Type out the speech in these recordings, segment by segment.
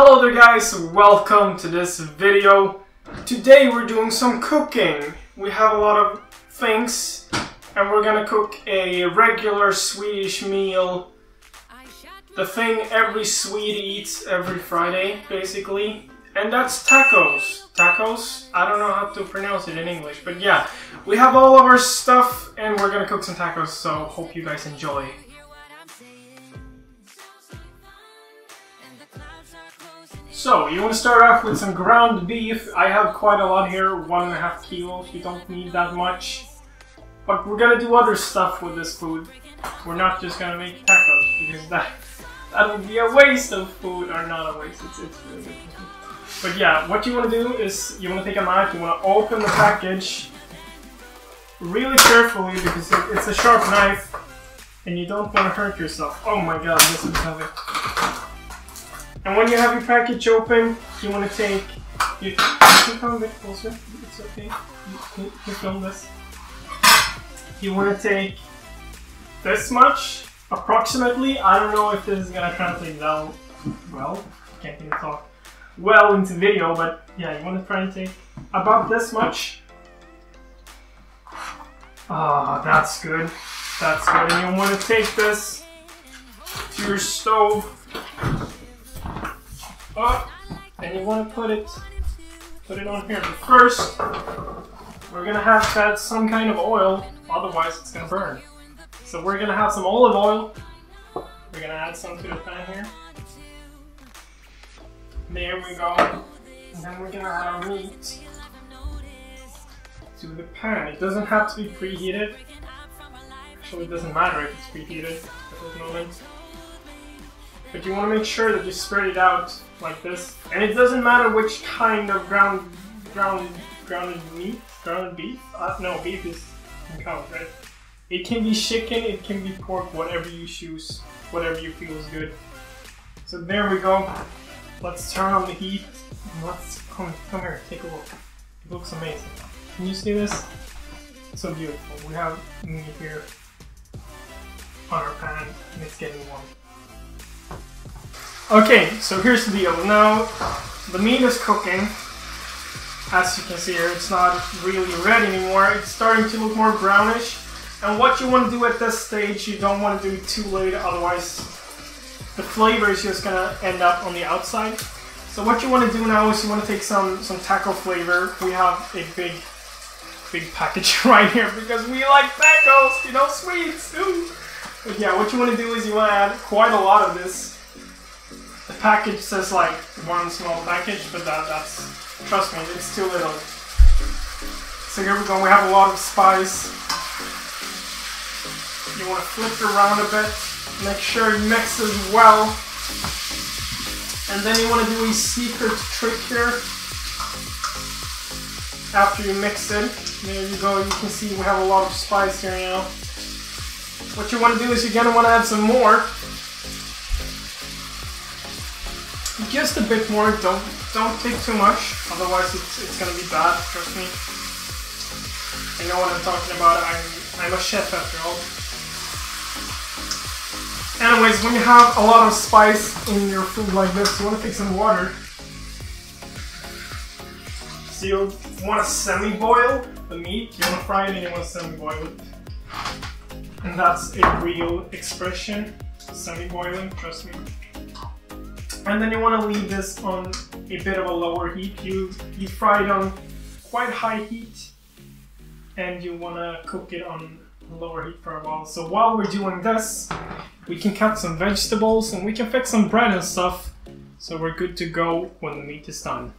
Hello there guys, welcome to this video. Today we're doing some cooking. We have a lot of things and we're gonna cook a regular Swedish meal. The thing every Swede eats every Friday, basically. And that's tacos. Tacos? I don't know how to pronounce it in English, but yeah. We have all of our stuff and we're gonna cook some tacos, so hope you guys enjoy. So, you want to start off with some ground beef. I have quite a lot here, one and a half kilos. You don't need that much. But we're gonna do other stuff with this food. We're not just gonna make tacos, because that that would be a waste of food, or not a waste, it's, it's really good. But yeah, what you want to do is, you want to take a knife, you want to open the package really carefully, because it, it's a sharp knife, and you don't want to hurt yourself. Oh my god, this is heavy. And when you have your package open, you want to take. You, you can come a bit closer. It's okay. You can, you can film this. You want to take this much, approximately. I don't know if this is gonna translate well. Well, can't even talk well into video, but yeah, you want to try and take about this much. Ah, oh, that's good. That's good. And you want to take this to your stove up, and you want to put it put it on here. But first, we're gonna have to add some kind of oil, otherwise it's gonna burn. So we're gonna have some olive oil. We're gonna add some to the pan here. There we go. And then we're gonna add our meat to the pan. It doesn't have to be preheated. Actually, it doesn't matter if it's preheated at this moment. But you want to make sure that you spread it out like this. And it doesn't matter which kind of ground, ground, grounded meat, grounded beef. Uh, no, beef is cow, right? It can be chicken, it can be pork, whatever you choose, whatever you feel is good. So there we go. Let's turn on the heat. Let's come, come here, take a look. It looks amazing. Can you see this? so beautiful. We have meat here on our pan, and it's getting warm. Okay, so here's the deal. Now, the meat is cooking. As you can see here, it's not really red anymore. It's starting to look more brownish. And what you want to do at this stage, you don't want to do it too late, otherwise the flavor is just going to end up on the outside. So what you want to do now is you want to take some, some taco flavor. We have a big, big package right here because we like tacos, you know, sweets. Ooh. But yeah, what you want to do is you want to add quite a lot of this package says like one small package, but that, that's, trust me, it's too little. So here we go, we have a lot of spice. You want to flip it around a bit, make sure it mixes well. And then you want to do a secret trick here. After you mix it, there you go, you can see we have a lot of spice here now. What you want to do is you're going to want to add some more just a bit more. Don't don't take too much, otherwise it's it's gonna be bad. Trust me. I know what I'm talking about. I'm I'm a chef after all. Anyways, when you have a lot of spice in your food like this, you want to take some water. So you want to semi-boil the meat. You want to fry it and you want to semi-boil it. And that's a real expression. Semi-boiling, trust me. And then you want to leave this on a bit of a lower heat. You, you fry it on quite high heat and you want to cook it on lower heat for a while. So while we're doing this, we can cut some vegetables and we can fix some bread and stuff. So we're good to go when the meat is done.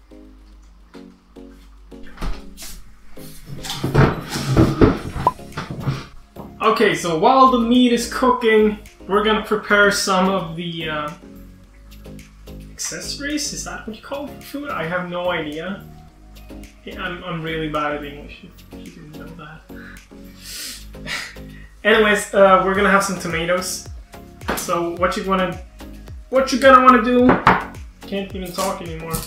Okay, so while the meat is cooking, we're gonna prepare some of the uh, accessories? Is that what you call food? I have no idea. I'm, I'm really bad at English, if you didn't know that. Anyways, uh, we're gonna have some tomatoes. So what you wanna, what you're gonna wanna do, can't even talk anymore,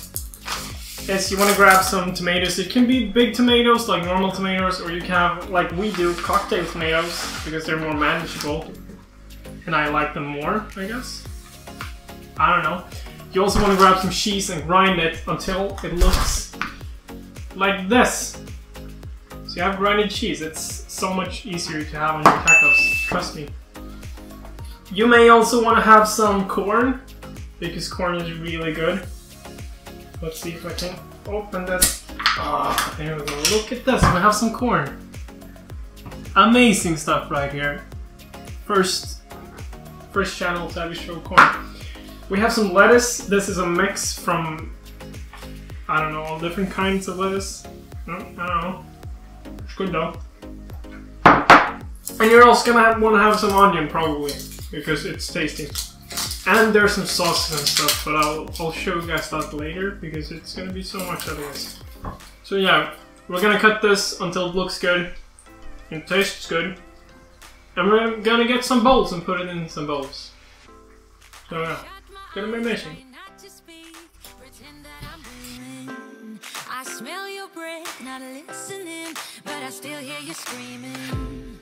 is you wanna grab some tomatoes. It can be big tomatoes, like normal tomatoes, or you can have, like we do, cocktail tomatoes, because they're more manageable. And I like them more, I guess. I don't know. You also want to grab some cheese and grind it until it looks like this. So you have grinded cheese. It's so much easier to have on your tacos. Trust me. You may also want to have some corn because corn is really good. Let's see if I can open this. Ah, there we go. Look at this. We have some corn. Amazing stuff right here. First, first channel to ever show corn. We have some lettuce. This is a mix from, I don't know, all different kinds of lettuce. No, I don't know. It's good though. And you're also gonna want to have some onion probably, because it's tasty. And there's some sauces and stuff, but I'll, I'll show you guys that later, because it's gonna be so much otherwise. So yeah, we're gonna cut this until it looks good. and tastes good. And we're gonna get some bowls and put it in some bowls. So yeah. Gonna be amazing. I smell your breath, not listening, but I still hear you screaming.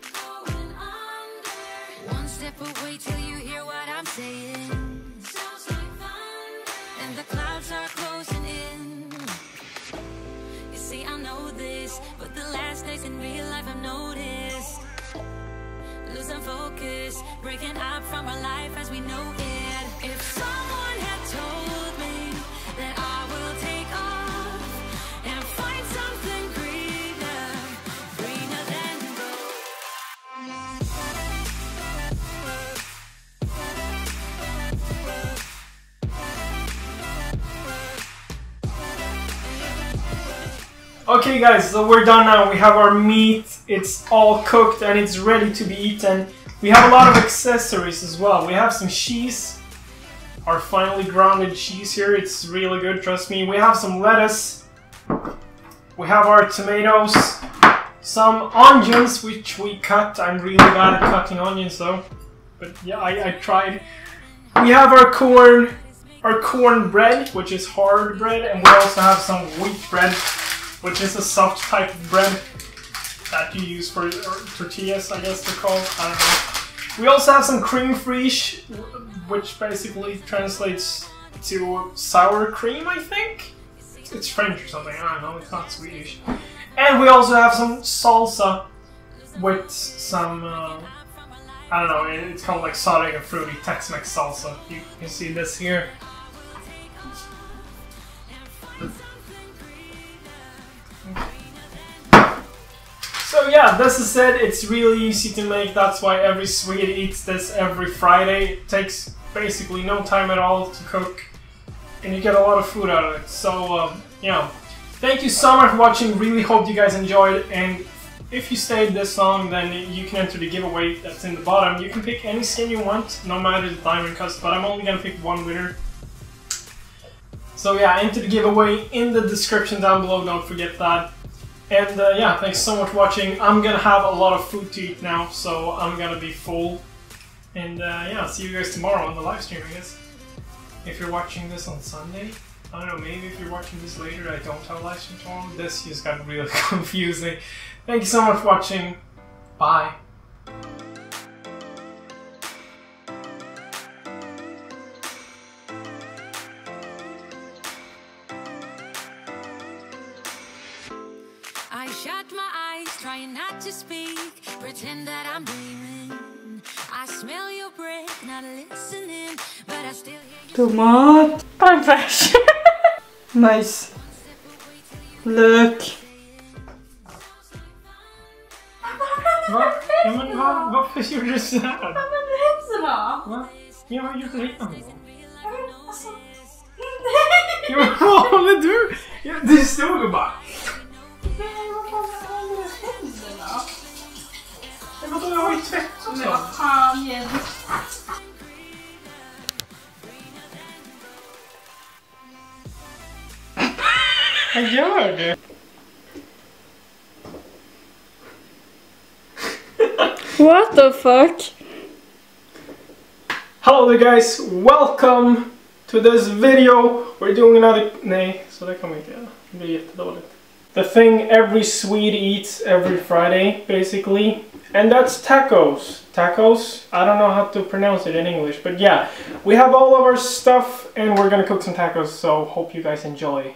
One step away till you hear what I'm saying. Sounds like thunder. And the clouds are closing in. You see, I know this, but the last days in real life I've noticed. Losing focus, breaking up from our life as we know it. Okay guys, so we're done now. We have our meat, it's all cooked and it's ready to be eaten. We have a lot of accessories as well. We have some cheese, our finely grounded cheese here. It's really good, trust me. We have some lettuce. We have our tomatoes. Some onions, which we cut. I'm really bad at cutting onions though. But yeah, I, I tried. We have our corn, our corn bread, which is hard bread. And we also have some wheat bread, which is a soft type of bread that you use for tortillas, I guess they're called. I don't know. We also have some cream fraiche, which basically translates to sour cream, I think? It's French or something, I don't know, it's not Swedish. And we also have some salsa with some, uh, I don't know, it's called like sauteing and fruity Tex-Mex salsa. You can see this here. Yeah, this is it. It's really easy to make. That's why every Swede eats this every Friday. It takes basically no time at all to cook, and you get a lot of food out of it. So um, yeah, thank you so much for watching. Really hope you guys enjoyed. And if you stayed this long, then you can enter the giveaway that's in the bottom. You can pick any skin you want, no matter the diamond cost. But I'm only gonna pick one winner. So yeah, enter the giveaway in the description down below. Don't forget that. And uh, yeah, thanks so much for watching. I'm gonna have a lot of food to eat now, so I'm gonna be full. And uh, yeah, see you guys tomorrow on the live stream, I guess. If you're watching this on Sunday, I don't know, maybe if you're watching this later, I don't have a live stream tomorrow. This just got really confusing. Thank you so much for watching. Bye. Tomaat. smell your nice. Leuk. Wat? but I wat, wat is je gezicht? Wat ben je Wat? what is je gezicht Wat? Wat? Wat? Wat? Wat? doe. Wat? is zo. What the fuck? Hello there guys, welcome to this video. We're doing another... Nej, så kan man inte göra. Det blir jättedåligt. The thing every Swede eats every Friday, basically. And that's tacos. Tacos? I don't know how to pronounce it in English, but yeah. We have all of our stuff and we're gonna cook some tacos, so hope you guys enjoy.